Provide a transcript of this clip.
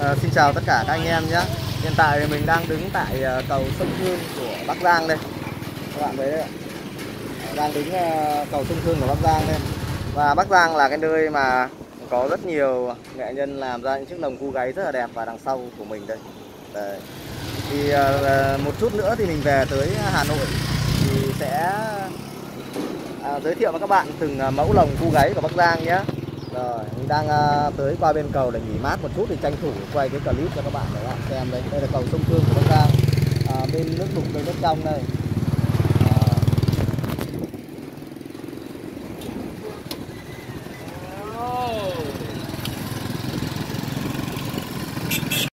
À, xin chào tất cả các anh em nhé. Hiện tại thì mình đang đứng tại ờ, cầu sông Thương của Bắc Giang đây. Các bạn thấy đấy ạ. Ờ, đang đứng cầu sông Thương của Bắc Giang đây. Và Bắc Giang là cái nơi mà có rất nhiều nghệ nhân làm ra những chiếc lồng cu gáy rất là đẹp và đằng sau của mình đây. Đấy. Thì một chút nữa thì mình về tới Hà Nội. Thì sẽ à, giới thiệu với các bạn từng mẫu lồng cu gáy của Bắc Giang nhé rồi mình đang uh, tới qua bên cầu để nghỉ mát một chút thì tranh thủ quay cái clip cho các bạn để các bạn xem đây. Đây là cầu sông Thương của Bắc Giang. À, bên nước đục bên nước trong đây.